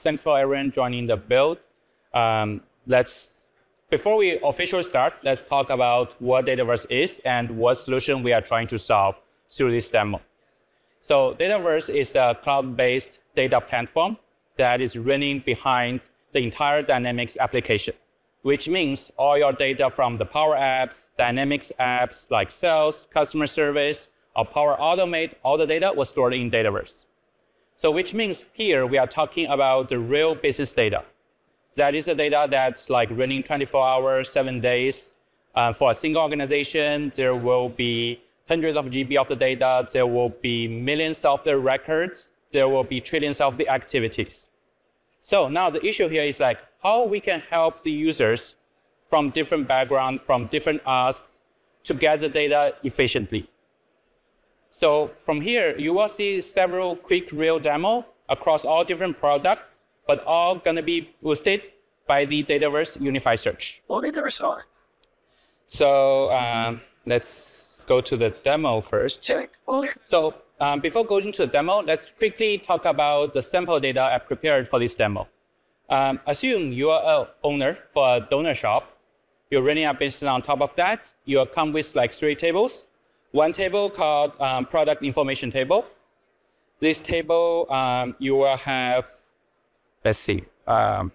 thanks for everyone joining the build. Um, let's before we officially start, let's talk about what Dataverse is and what solution we are trying to solve through this demo. So Dataverse is a cloud-based data platform that is running behind the entire Dynamics application, which means all your data from the Power Apps, Dynamics apps like sales, customer service, or Power Automate, all the data was stored in Dataverse. So which means here we are talking about the real business data. That is the data that's like running 24 hours, seven days. Uh, for a single organization, there will be hundreds of GB of the data. There will be millions of the records. There will be trillions of the activities. So now the issue here is like how we can help the users from different backgrounds, from different asks to get the data efficiently. So from here, you will see several quick real demo across all different products, but all going to be boosted by the Dataverse Unified Search. What Dataverse are? So um, let's go to the demo first. Check. So um, before going to the demo, let's quickly talk about the sample data I prepared for this demo. Um, assume you are an owner for a donor shop. You're running a business on top of that. You come with like three tables one table called um, product information table. This table, um, you will have, let's see, um,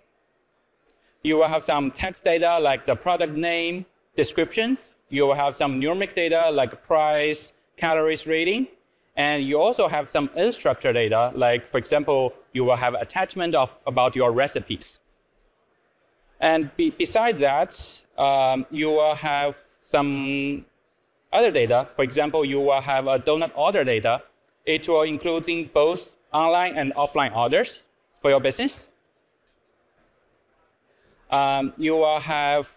you will have some text data like the product name, descriptions. You will have some numeric data like price, calories rating. And you also have some unstructured data, like, for example, you will have attachment of about your recipes. And be, beside that, um, you will have some other data. For example, you will have a donut order data. It will include both online and offline orders for your business. Um, you will have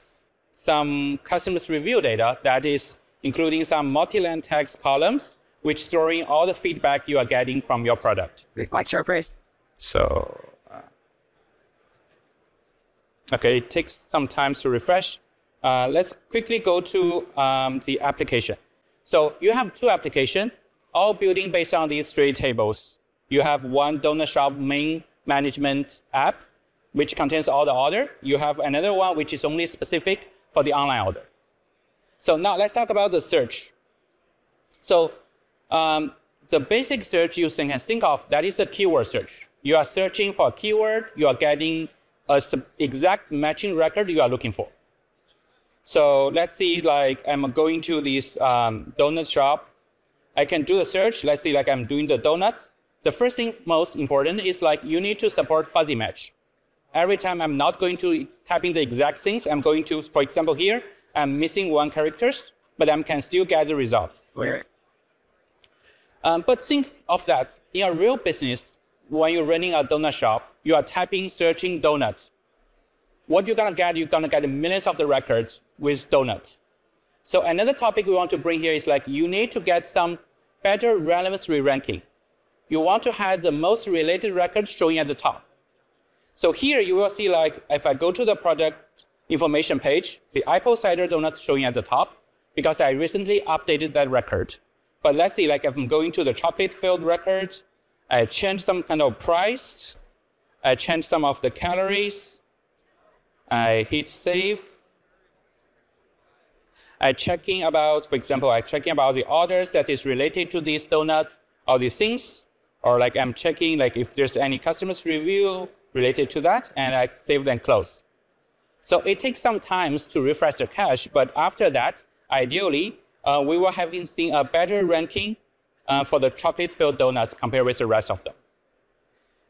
some customers review data that is including some multi-line text columns, which storing all the feedback you are getting from your product. Quite surprised. So, uh, okay, it takes some time to refresh. Uh, let's quickly go to um, the application. So you have two applications, all building based on these three tables. You have one donor shop main management app, which contains all the order. You have another one which is only specific for the online order. So now let's talk about the search. So um, the basic search you can think of, that is a keyword search. You are searching for a keyword, you are getting a exact matching record you are looking for. So let's see, like I'm going to this um, donut shop. I can do the search. Let's see, like I'm doing the donuts. The first thing most important is like you need to support fuzzy match. Every time I'm not going to type in the exact things, I'm going to, for example, here, I'm missing one characters, but I can still get the result. Where? Um, but think of that. In a real business, when you're running a donut shop, you are typing, searching donuts what you're gonna get, you're gonna get millions of the records with donuts. So another topic we want to bring here is like you need to get some better relevance re-ranking. You want to have the most related records showing at the top. So here you will see like if I go to the product information page, the apple cider donut showing at the top because I recently updated that record. But let's see, like if I'm going to the chocolate filled record, I change some kind of price, I change some of the calories, I hit save. I checking about, for example, I checking about the orders that is related to these donuts or these things, or like I'm checking like if there's any customers review related to that, and I save and close. So it takes some time to refresh the cache, but after that, ideally, uh, we will have seen a better ranking uh, for the chocolate-filled donuts compared with the rest of them.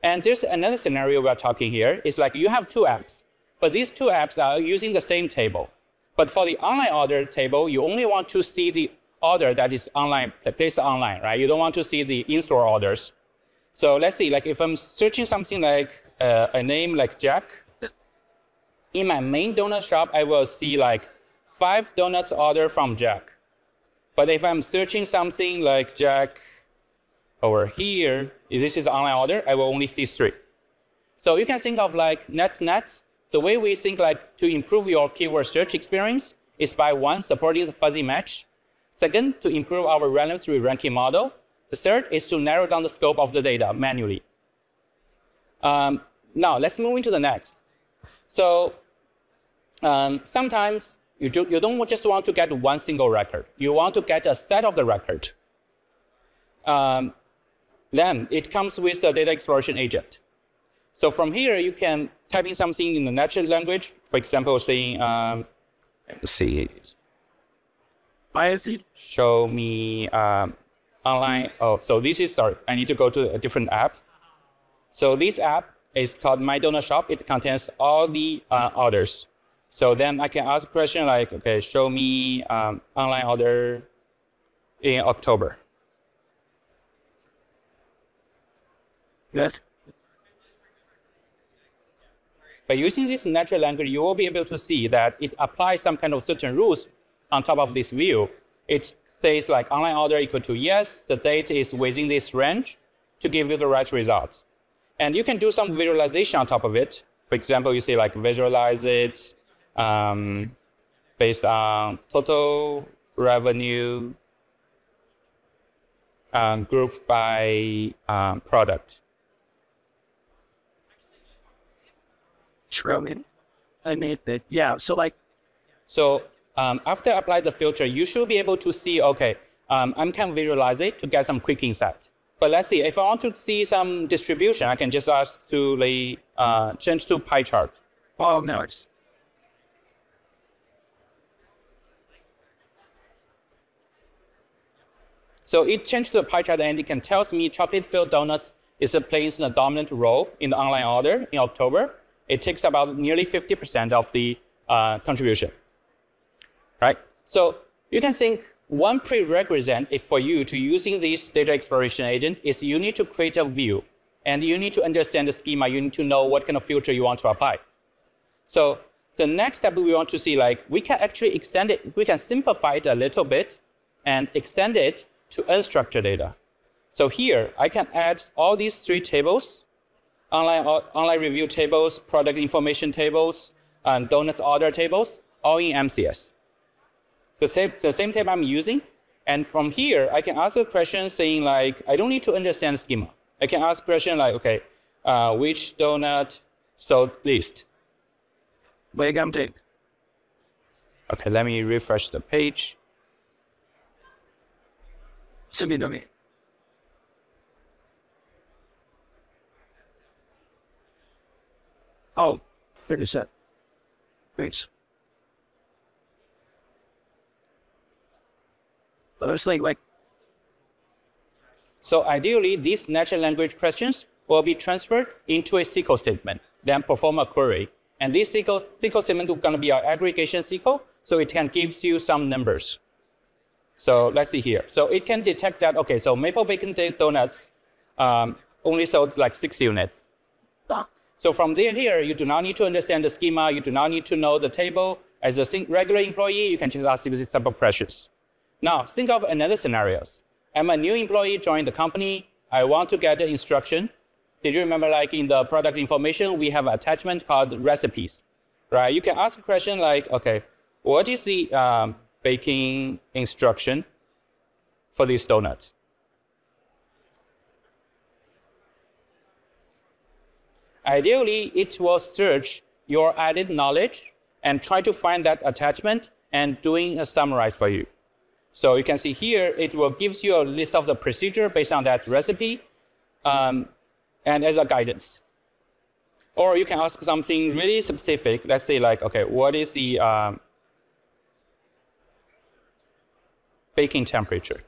And there's another scenario we're talking here. It's like you have two apps. But these two apps are using the same table. But for the online order table, you only want to see the order that is online, placed online, right? You don't want to see the in-store orders. So let's see, like if I'm searching something like uh, a name like Jack, in my main donut shop, I will see like five donuts order from Jack. But if I'm searching something like Jack over here, this is online order, I will only see three. So you can think of like net net the way we think like to improve your keyword search experience is by one, supporting the fuzzy match. Second, to improve our relevance re-ranking model. The third is to narrow down the scope of the data manually. Um, now let's move into the next. So um, sometimes you, do, you don't just want to get one single record. You want to get a set of the record. Um, then it comes with the data exploration agent. So from here, you can type in something in the natural language. For example, saying, um, let's see, Why is it? show me um, online. Oh, so this is, sorry, I need to go to a different app. So this app is called My Donut Shop. It contains all the uh, orders. So then I can ask a question like, okay, show me um, online order in October. Good. By using this natural language, you will be able to see that it applies some kind of certain rules on top of this view. It says like online order equal to yes, the date is within this range to give you the right results. And you can do some visualization on top of it. For example, you say like visualize it um, based on total revenue um, grouped by um, product. Trillion. I made that. Yeah. So like, So um, after apply the filter, you should be able to see, okay, um, I can visualize it to get some quick insight. But let's see, if I want to see some distribution, I can just ask to like, uh, change to pie chart. oh no, it's So it changed to a pie chart and it can tell me chocolate filled donut is playing a dominant role in the online order in October. It takes about nearly 50% of the uh, contribution. Right? So you can think one prerequisite for you to using this data exploration agent is you need to create a view and you need to understand the schema. You need to know what kind of filter you want to apply. So the next step we want to see, like we can actually extend it, we can simplify it a little bit and extend it to unstructured data. So here I can add all these three tables, online, online review tables, product information tables, and donuts order tables, all in MCS. The same, the same table I'm using. And from here, I can ask a question saying like, I don't need to understand schema. I can ask question like, okay, uh, which donut sold least? taking. Okay, let me refresh the page. Send me to me. Oh, 30 cent. Thanks. Like, like, So ideally, these natural language questions will be transferred into a SQL statement, then perform a query. And this SQL, SQL statement is going to be our aggregation SQL, so it can give you some numbers. So let's see here. So it can detect that, okay, so Maple Bacon Donuts um, only sold like six units. So from there here, you do not need to understand the schema. You do not need to know the table. As a regular employee, you can just ask these type of questions. Now, think of another scenarios. I'm a new employee, joined the company. I want to get an instruction. Did you remember, like in the product information, we have an attachment called recipes, right? You can ask a question like, okay, what is the um, baking instruction for these donuts? Ideally, it will search your added knowledge and try to find that attachment and doing a summarize for you. So you can see here, it will gives you a list of the procedure based on that recipe um, and as a guidance. Or you can ask something really specific. Let's say like, okay, what is the um, baking temperature?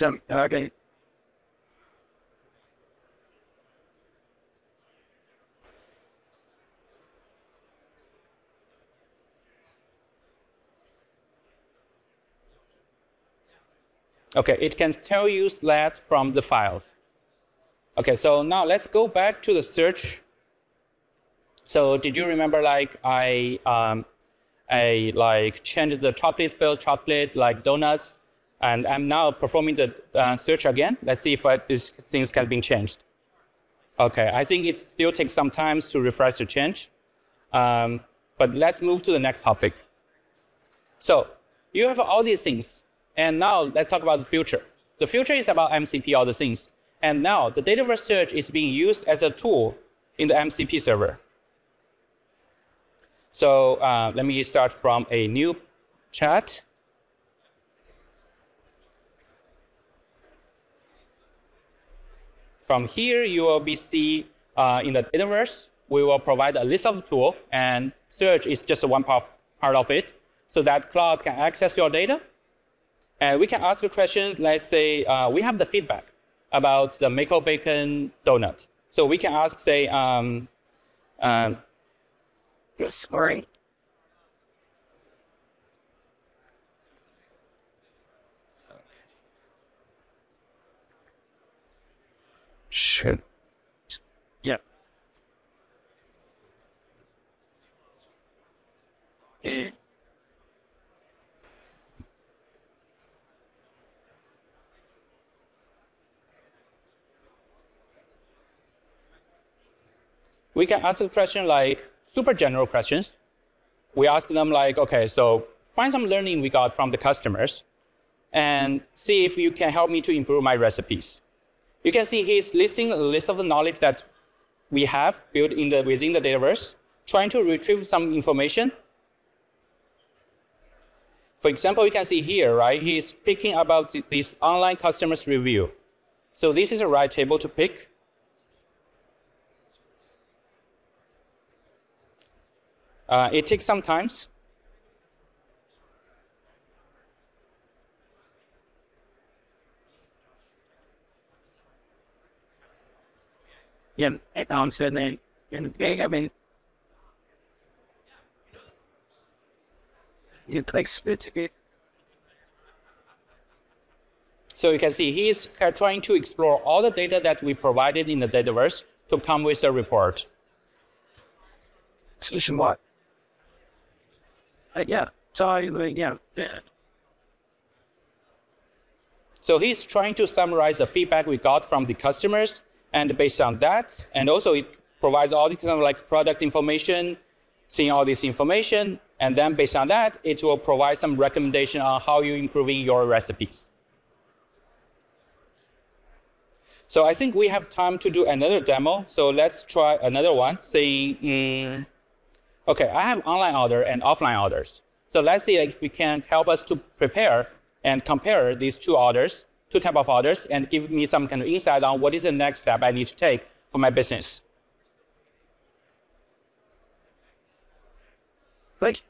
some, okay. Okay, it can tell you that from the files. Okay, so now let's go back to the search. So did you remember like I um, I like changed the chocolate filled chocolate like donuts, and I'm now performing the uh, search again. Let's see if uh, these things can be changed. Okay, I think it still takes some time to refresh the change, um, but let's move to the next topic. So you have all these things, and now let's talk about the future. the future is about MCP, all the things. And now the Dataverse search is being used as a tool in the MCP server. So uh, let me start from a new chat. From here, you will be see uh, in the Dataverse, we will provide a list of tool, and search is just one part, part of it, so that Claude can access your data. And we can ask a question, let's say uh, we have the feedback about the Maple Bacon donut. So we can ask, say, um, um, Sorry. Shit. Yeah. Eh. We can ask a question like super general questions. We ask them like, okay, so find some learning we got from the customers and see if you can help me to improve my recipes. You can see he's listing a list of the knowledge that we have built in the, within the Dataverse, trying to retrieve some information. For example, you can see here, right, he's picking about this online customers review. So this is a right table to pick. Uh, it takes some time. Yeah, it answered then. And I mean, you click split it. So you can see he's trying to explore all the data that we provided in the Dataverse to come with a report. Solution what? Uh, yeah, so yeah. So he's trying to summarize the feedback we got from the customers, and based on that, and also it provides all this kind of like product information, seeing all this information, and then based on that, it will provide some recommendation on how you're improving your recipes. So I think we have time to do another demo. So let's try another one, saying, mm, okay, I have online order and offline orders. So let's see if we can help us to prepare and compare these two orders, two type of orders, and give me some kind of insight on what is the next step I need to take for my business. Like,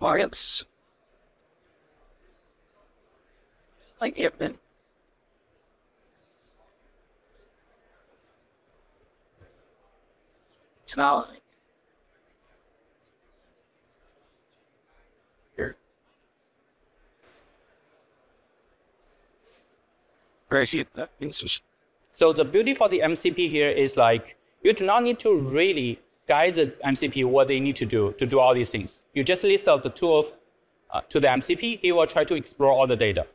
markets. Like, yeah, It's not like. Here. Crazy. That means So the beauty for the MCP here is like you do not need to really guide the MCP what they need to do to do all these things. You just list out the tools uh, to the MCP. He will try to explore all the data.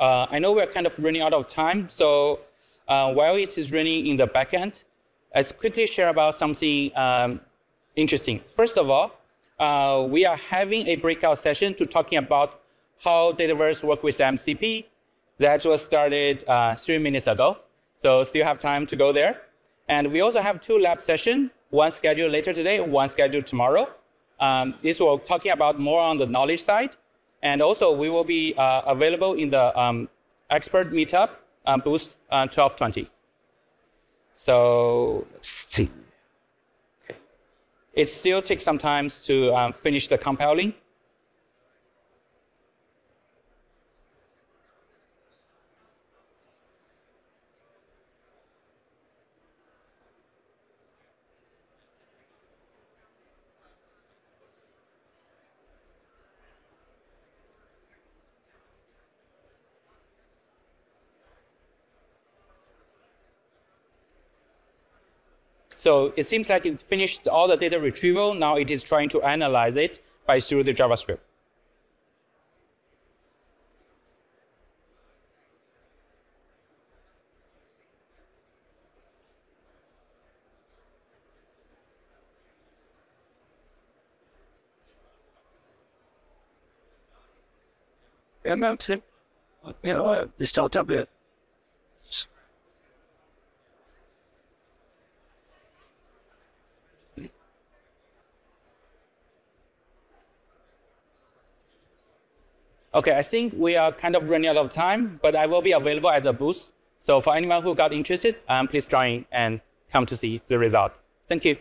Uh, I know we're kind of running out of time, so uh, while it is running in the backend, let's quickly share about something um, interesting. First of all, uh, we are having a breakout session to talking about how Dataverse work with MCP. That was started uh, three minutes ago, so still have time to go there. And we also have two lab sessions, one scheduled later today, one scheduled tomorrow. Um, this will talking about more on the knowledge side. And also, we will be uh, available in the um, expert meetup uh, booth uh, 1220. So let's see. Okay. It still takes some time to um, finish the compiling. So it seems like it finished all the data retrieval. Now it is trying to analyze it by through the JavaScript. I'm you know, they still there. Okay, I think we are kind of running out of time, but I will be available at the booth. So for anyone who got interested, um, please join and come to see the result. Thank you.